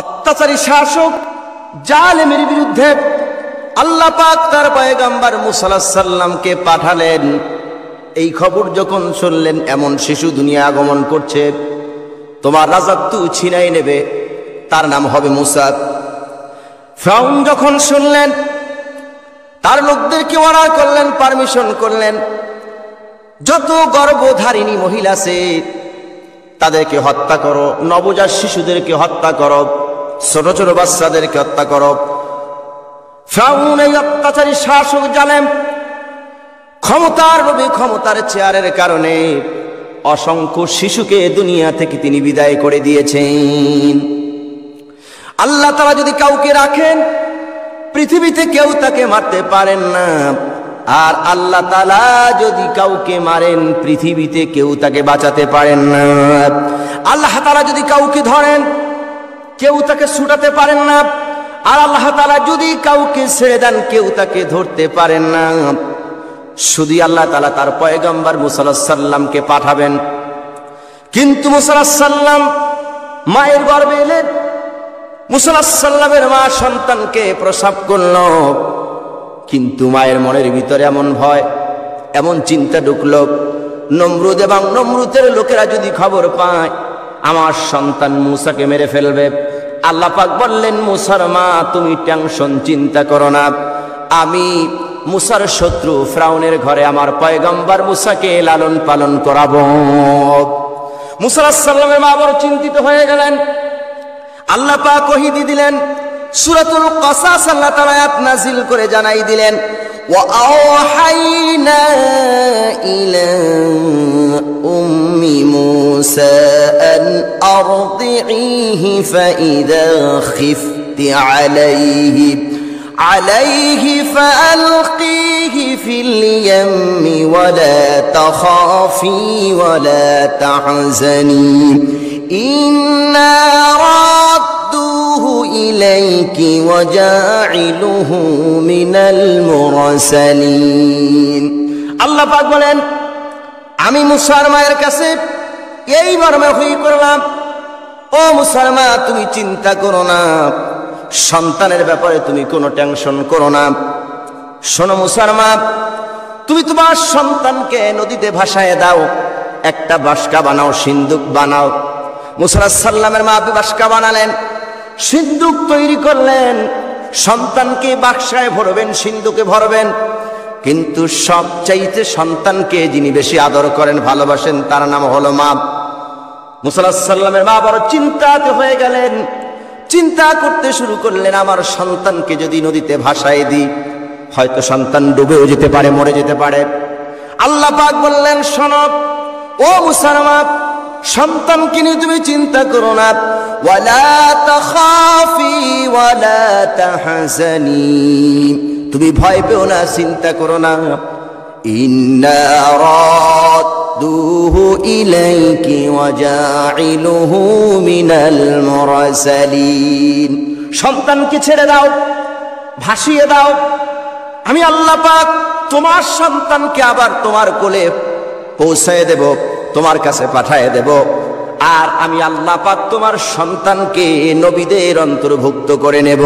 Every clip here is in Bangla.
অত্যাচারী শাসক, জালেমের বিরুদ্ধে আল্লাহ পাক তার পয়গাম্বার মুসাল্লামকে পাঠালেন। এই খবর যখন শুনলেন, এমন শিশু দুনিয়া আগমন করছে। তোমার রাজত্ব ছিনাই নেবে, তার নাম হবে মুসাদ ফ্রাউন যখন শুনলেন, তার লোকদেরকে অর্ডার করলেন, পারমিশন করলেন। যত গর্ভধারিণী মহিলা আছে, তাদেরকে হত্যা করো, নবজাত শিশুদেরকে হত্যা করো। ছোট ছোট বাচ্চাদেরকে হত্যা করো। এই অত্যাচারী শাসক জালেম ক্ষমতার রবি ক্ষমতার চেয়ারের কারণে অসংখ্য শিশুকে দুনিয়া থেকে তিনি বিদায় করে দিয়েছেন। আল্লাহ তারা যদি কাউকে রাখেন, পৃথিবীতে কেউ তাকে মারতে পারেন না। আর আল্লাহ তালা যদি কাউকে মারেন, পৃথিবীতে কেউ তাকে বাঁচাতে পারেন না। আল্লাহ তালা যদি কাউকে ধরেন কেউ তাকে ছুটাতে পারেন না। আর আল্লাহ তালা যদি কাউকে ছেড়ে দেন, কেউ তাকে ধরতে পারেন না। শুধু আল্লাহ তালা তার পয়গম্বর মুসাল্লামকে পাঠাবেন। কিন্তু মুসাল্লাম মায়ের গর্বে এলেন মুসাল্লামের মা সন্তানকে প্রসাব করল। কিন্তু মায়ের মনের ভিতরে এমন ভয়, এমন চিন্তা ঢুকল। নমরুদ এবং নমরুদের লোকেরা যদি খবর পায় আমার সন্তান মুসাকে মেরে ফেলবে। আল্লাহ বললেন, মুসার মা, তুমি টেনশন, চিন্তা করো না। আমি মুসার শত্রু ফ্রাউনের ঘরে আমার পয়গম্বর মুসাকে লালন পালন করাবো। মুসাল্লামের মা বড় চিন্তিত হয়ে গেলেন। আল্লাহ পাক ওহিদি দিলেন, সূরাতুল কসাস আল্লাহ তাআলা আয়াত নাযিল করে জানাই দিলেন, ওয়া আওহাইনা ইলা উম্মি মূসা আন আরদিহি ফাইদা খিফতি আলাইহি عليه فألقيه في اليم ولا تخافي ولا تحزني إنا رادوه إليك وجاعله من المرسلين আল্লাহ পাক বলেন আমি মুসার মায়ের কাছে এই মর্মে হই করলাম। ও মুসারমা তুমি চিন্তা করো না। সন্তানের ব্যাপারে তুমি কোনো টেনশন করো না। শোনো মুসারমা তুমি তোমার সন্তানকে নদীতে ভাসায় দাও, একটা বাসকা বানাও সিন্দুক বানাও। মুসাল্লামের মা বাসকা বানালেন সিন্দুক তৈরি করলেন। সন্তানকে বাক্সায় ভরবেন, সিন্ধুকে ভরবেন। কিন্তু সবচাইতে সন্তানকে যিনি বেশি আদর করেন, ভালোবাসেন, তার নাম হলো মা। মুসাল্লামের মা বড় চিন্তাতে হয়ে গেলেন। চিন্তা করতে শুরু করলেন, আমার সন্তানকে যদি নদীতে ভাসায় দিই, হয়তো সন্তান ডুবেও যেতে পারে, মরে যেতে পারে। আল্লাহ পাক বললেন সনব ও মুসারমা সন্তানকে নিয়ে তুমি চিন্তা করো না। ওয়ালা তাখাফি, ওয়ালা তাহজানি। তুমি ভয় পেও না, চিন্তা করো না। ইন্না রাদ্দুহু ইলাইকি ওয়াজাইলুহু মিনাল মুরসালিন। সন্তানকে ছেড়ে দাও, ভাসিয়ে দাও। আমি আল্লাহ পাক তোমার সন্তানকে আবার তোমার কোলে পৌঁছায় দেব, তোমার কাছে পাঠায় দেব। আর আমি আল্লাহ পাক তোমার সন্তানকে নবীদের অন্তর্ভুক্ত করে নেব।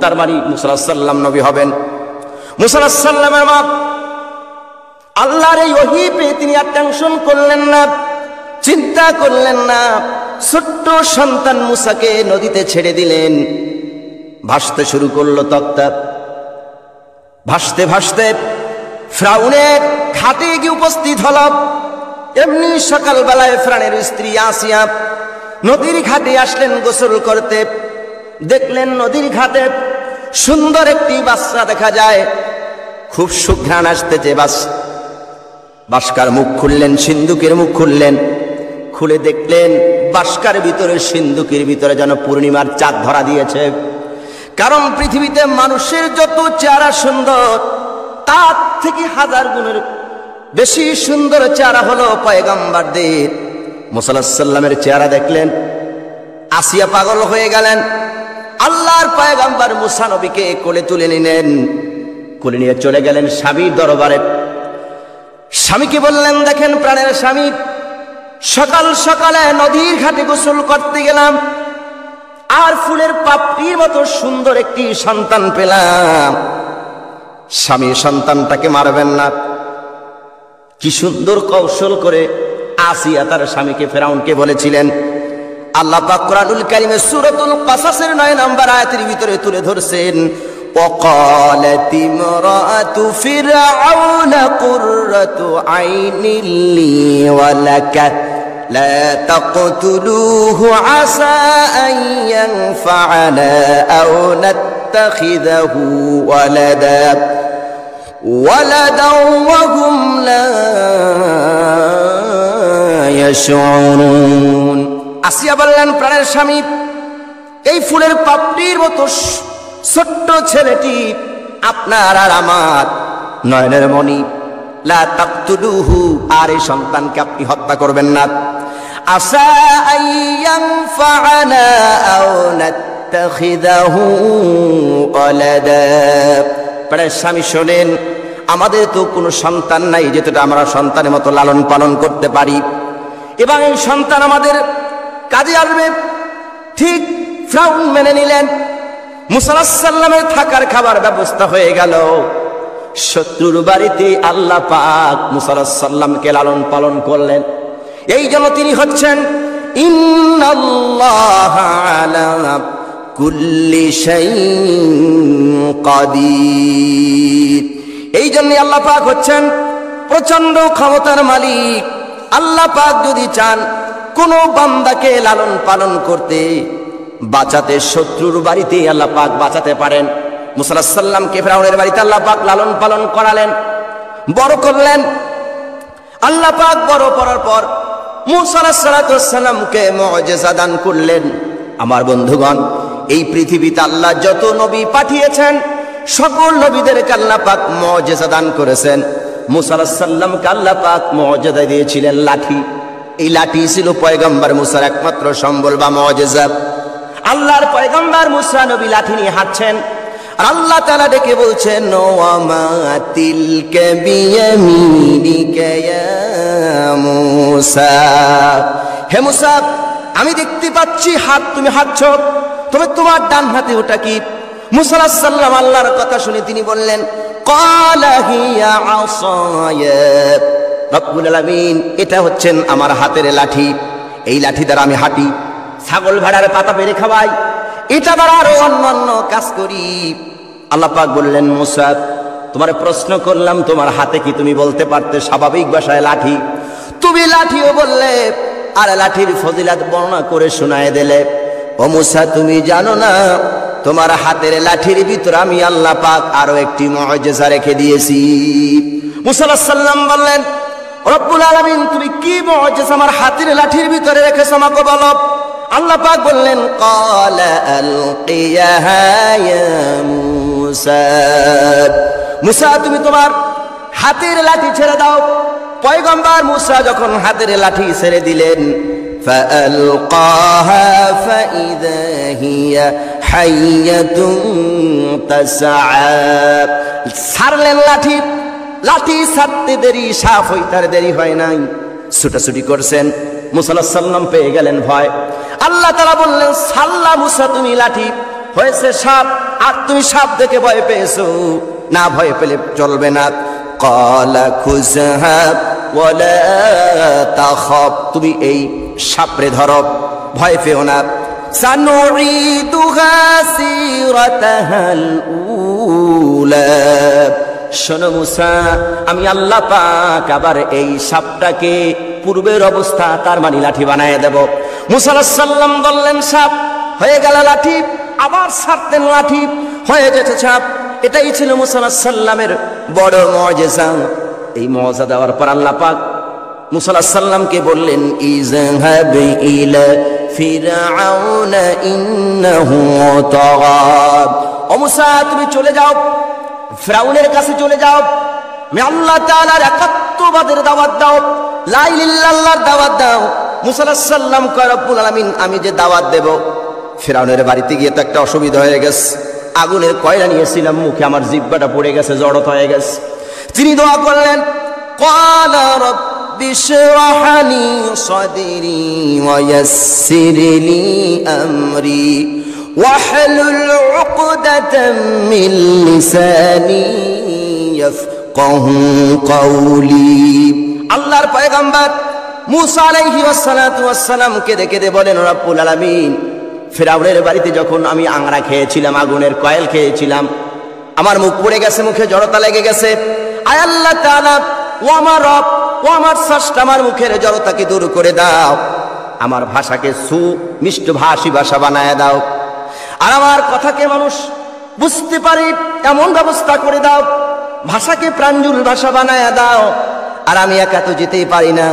তার মানে মুসাল্লাম নবী হবেন। মুসাল্লামের মা, আল্লাহর এই ওহি পেয়ে তিনি আর করলেন না, চিন্তা করলেন না। ছোট্ট সন্তান মুসাকে নদীতে ছেড়ে দিলেন। ভাসতে শুরু করল তক্তা। ভাসতে ভাসতে ফ্রাউনের ঘাটে গিয়ে উপস্থিত হল। এমনি সকালবেলায় ফ্রানের স্ত্রী আসিয়া নদীর ঘাটে আসলেন গোসল করতে। দেখলেন নদীর ঘাটে সুন্দর একটি বাচ্চা দেখা যায়। খুব সুঘ্রাণ আসতেছে বাস। বাসকার মুখ খুললেন, সিন্ধুকের মুখ খুললেন। খুলে দেখলেন বাসকার ভিতরে, সিন্ধুকের ভিতরে যেন পূর্ণিমার চাঁদ ধরা দিয়েছে। কারণ পৃথিবীতে মানুষের যত চেহারা সুন্দর, তার থেকে হাজার গুণের বেশি সুন্দর চেহারা হলো পয়গাম্বারদের। মুসাল্লামের চেহারা দেখলেন, আসিয়া পাগল হয়ে গেলেন। আল্লাহর পয়গাম্বার মুসানবীকে কোলে তুলে নিলেন, কোলে নিয়ে চলে গেলেন স্বামীর দরবারে। স্বামীকে বললেন, দেখেন প্রাণের স্বামী, সকাল সকালে নদীর ঘাটে গোসল করতে গেলাম, আর ফুলের পাপড়ির মতো সুন্দর একটি সন্তান পেলাম। স্বামী সন্তানটাকে মারবেন না। কি সুন্দর কৌশল করে আসিয়া তার স্বামীকে ফেরাউনকে বলেছিলেন আল্লাহ পাক কোরআনুল কারিমে সূরাতুল কাসাসের 9 নম্বর আয়াতের ভিতরে তুলে ধরছেন وقالت امرأة فرعون قرة عين لي ولك لا تقتلوه عسى أن ينفعنا أو نتخذه ولدا ولدا وهم لا يشعرون আসিয়া বললেন প্রাণের স্বামী এই ফুলের পাপড়ির মতো ছোট্ট ছেলেটি আপনার আর আমার নয়নের মণি লা তাকতুলুহু আর এই সন্তানকে আপনি হত্যা করবেন না আসা আইয়াম ফাআনা আও নাত্তাখিদাহু ওয়ালাদা প্রায় স্বামী শোনেন আমাদের তো কোনো সন্তান নাই যেটা আমরা সন্তানের মতো লালন পালন করতে পারি। এবং এই সন্তান আমাদের কাজে আসবে। ঠিক ফ্রাউন মেনে নিলেন। মুসাল্লামের থাকার খাবার ব্যবস্থা হয়ে গেল। শত্রুর বাড়িতে আল্লাহ পাক মুসাল্লামকে লালন পালন করলেন। এই জন্য তিনি হচ্ছেন কুল্লি কাদির। এই জন্য আল্লাহ পাক হচ্ছেন প্রচণ্ড ক্ষমতার মালিক। আল্লাহ পাক যদি চান কোন বান্দাকে লালন পালন করতে, বাঁচাতে শত্রুর বাড়িতে আল্লাহ পাক বাঁচাতে পারেন। মুসাল্লামকে ফেরাউনের বাড়িতে আল্লাহ পাক লালন পালন করালেন, বড় করলেন। আল্লাহ পাক বড় করার পর মুসাল্লামকে মজেজা দান করলেন। আমার বন্ধুগণ, এই পৃথিবীতে আল্লাহ যত নবী পাঠিয়েছেন সকল নবীদেরকে আল্লাহ পাক মজেজা দান করেছেন। মুসাল্লামকে আল্লাহ পাক মজেদা দিয়েছিলেন লাঠি। এই লাঠি ছিল পয়গম্বর মুসার একমাত্র সম্বল বা মজেজা আল্লাহর পয়গম্বর মুসা নবী লাঠি নিয়ে হাঁটছেন। আর আল্লাহ তালা ডেকে বলছেন হে মুসা, আমি দেখতে পাচ্ছি হাত তুমি হাঁটছ। তবে তোমার ডান হাতে ওটা কি? মুসাল্লাম আল্লাহর কথা শুনে তিনি বললেন রব্বুল আলামিন, এটা হচ্ছেন আমার হাতের লাঠি। এই লাঠি দ্বারা আমি হাঁটি, ছাগল ভেড়ার পাতা পেরে খাওয়াই, এটা দ্বারা আরও অন্যান্য কাজ করি। আল্লাহ বললেন মুসাদ তোমার প্রশ্ন করলাম, তোমার হাতে কি তুমি বলতে পারতে স্বাভাবিক ভাষায় লাঠি? তুমি লাঠিও বললে, আর লাঠির ফজিলাত বর্ণনা করে শোনায় দিলে, ও মুসা, তুমি জানো না তোমার হাতের লাঠির ভিতর আমি আল্লাহ পাক আরও একটি মজেজা রেখে দিয়েছি। মুসাল্লাম বললেন, রব্বুল আলমিন, তুমি কি মজেজ আমার হাতের লাঠির ভিতরে রেখে আমাকে বলো? আল্লাহ পাক বললেন মুসা, তুমি তোমার হাতের লাঠি ছেড়ে দাও। পয়গম্বার মুসা যখন হাতের লাঠি ছেড়ে দিলেন فألقاها فإذا هي حية تسعى ছাড়লেন লাঠি লাঠি ছাড়তে দেরি সাফ হইতার দেরি হয় নাই ছুটাছুটি করছেন মুসাল্লাম পেয়ে গেলেন ভয় আল্লাহ তারা বললেন সাল্লা মুসা তুমি লাঠি হয়েছে সাপ আর তুমি সাপ দেখে ভয় পেয়েছো না ভয় পেলে চলবে না কলা খুজহা ওয়ালা তাখাব তুমি এই সাপরে ধরো, ভয় পেও না। শোনো মুসা, আমি আল্লাহ পাক আবার এই সাপটাকে পূর্বের অবস্থা তার মানে লাঠি বানায় দেব। মুসাল্লাম বললেন, সাপ, হয়ে গেল লাঠি, আবার সারতেন লাঠি, হয়ে যেতে সাপ। এটাই ছিল মুসাল্লামের বড় মজেজা এই মজা দেওয়ার পর আল্লাহ পাক মুসাল্লামকে বললেন ফিরাউন তুমি চলে যাও ফ্রাউনের কাছে চলে যাও। আমি একাত্মবাদের দাওয়াত দাও দাও। আমি যে দাওয়াত দেব ফেরাউনের বাড়িতে গিয়ে তো একটা অসুবিধা হয়ে গেছে। আগুনের কয়লা নিয়েছিলাম, মুখে আমার জিব্বাটা পড়ে গেছে, জড়ত হয়ে গেছে। তিনি দোয়া করলেন رب اشرح لي صدري ويسر لي أمري واحلل عقدة من لساني يفقه قولي আল্লাহর পয়গম্বর মুসা আলাইহি ওয়াসসালাতু ওয়াসসালামকে দেখে দে বলেন রব্বুল আলামিন ফেরাউনের বাড়িতে যখন আমি আংরা খেয়েছিলাম আগুনের কয়েল খেয়েছিলাম আমার মুখ পড়ে গেছে মুখে জড়তা লেগে গেছে আয় আল্লাহ তাআলা ও আমার রব ও আমার স্রষ্টা আমার মুখের জড়তাকে দূর করে দাও। আমার ভাষাকে সু মিষ্ট ভাষী ভাষা বানায় দাও। আর আমার কথাকে মানুষ বুঝতে পারে, এমন ব্যবস্থা করে দাও, ভাষাকে প্রাঞ্জুল ভাষা বানায় দাও। আর আমি একা তো যেতেই পারি না।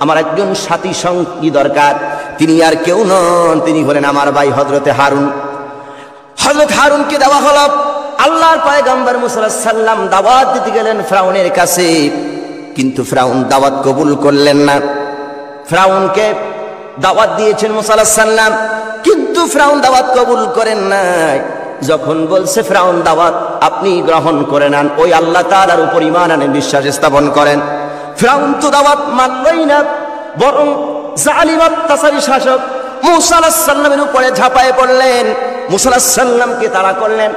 আমার একজন সাথী সঙ্গী দরকার, তিনি আর কেউ নন, তিনি হলেন আমার ভাই হজরতে হারুন। হজরত হারুনকে দেওয়া হল, আল্লাহর পয়গম্বর মুসাল্লাম দাওয়াত দিতে গেলেন ফ্রাউনের কাছে। কিন্তু ফ্রাউন দাওয়াত কবুল করলেন না। ফ্রাউনকে দাওয়াত দিয়েছেন মুসাল্লাম কিন্তু ফ্রাউন দাওয়াত কবুল করেন নাই। যখন বলছে, ফ্রাউন দাওয়াত আপনি গ্রহণ করে নেন, ওই আল্লাহ তাআলার উপর ইমান আনে, বিশ্বাস স্থাপন করেন। ফ্রাউন তো দাওয়াত মানলই না, বরং জালিম শাসক মুসা সাল্লামের উপরে ঝাঁপায় পড়লেন। মুসা সাল্লামকে তাড়া করলেন,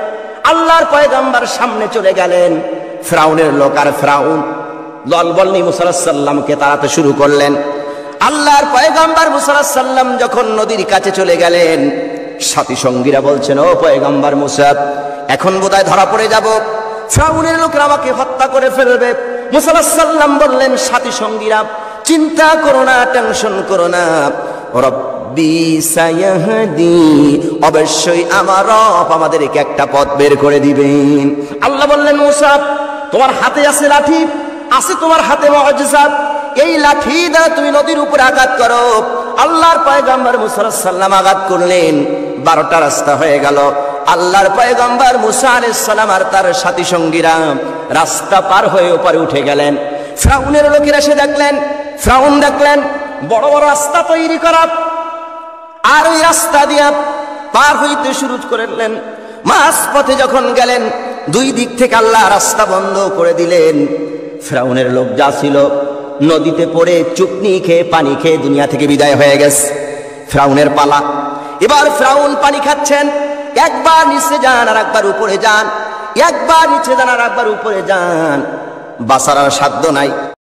আল্লাহর পয়গাম্বার সামনে চলে গেলেন। ফ্রাউনের লোক আর ফ্রাউন দলবল নিয়ে মুসা তাড়াতে শুরু করলেন। আল্লাহর পয়গাম্বার মুসা যখন নদীর কাছে চলে গেলেন, সাথী সঙ্গীরা বলছেন, ও পয়গাম্বার মুসা, এখন বোধহয় ধরা পড়ে যাব। ফ্রাউনের লোকরা আমাকে হত্যা করে ফেলবে। মুসাল্লাম বললেন, সাথী সঙ্গীরা, চিন্তা করো না, টেনশন করো না। অবশ্যই আমার রব আমাদেরকে একটা পথ বের করে দিবেন। আল্লাহ বললেন, মুসা, তোমার হাতে আছে লাঠি আছে তোমার হাতে মজা এই লাঠি দ্বারা তুমি নদীর উপরে আঘাত করো। আল্লাহর পয়গাম্বার মুসাল্লাম আঘাত করলেন। বারোটা রাস্তা হয়ে গেল। আল্লাহর পয়গম্বর মুসা আলাইসালাম আর তার সাথী সঙ্গীরা রাস্তা পার হয়ে ওপারে উঠে গেলেন। ফ্রাউনের লোকেরা এসে দেখলেন, ফ্রাউন দেখলেন, বড় বড় রাস্তা তৈরি করা। আর ওই রাস্তা দিয়া পার হইতে শুরু করলেন। মাস পথে যখন গেলেন, দুই দিক থেকে আল্লাহ রাস্তা বন্ধ করে দিলেন। ফ্রাউনের লোক যা ছিল, নদীতে পড়ে চুপনি খেয়ে পানি খেয়ে দুনিয়া থেকে বিদায় হয়ে গেছে। ফ্রাউনের পালা। এবার ফ্রাউন পানি খাচ্ছেন। একবার নিচে যান আর একবার উপরে যান। একবার নিচে যান আর একবার উপরে যান। বাসার আর সাধ্য নাই।